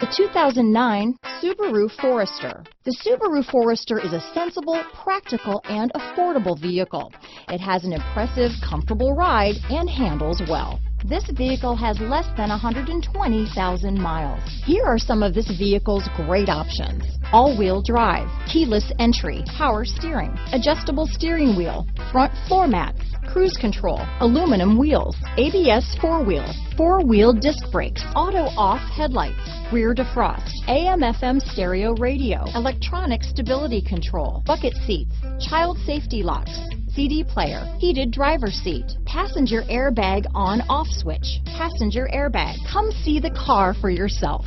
The 2009 Subaru Forester. The Subaru Forester is a sensible, practical, and affordable vehicle. It has an impressive, comfortable ride and handles well. This vehicle has less than 120,000 miles. Here are some of this vehicle's great options. All-wheel drive, keyless entry, power steering, adjustable steering wheel, front floor mats, cruise control, aluminum wheels, ABS four-wheel, four-wheel disc brakes, auto-off headlights, rear defrost, AM FM stereo radio, electronic stability control, bucket seats, child safety locks, CD player, heated driver seat, passenger airbag on off switch, passenger airbag. Come see the car for yourself.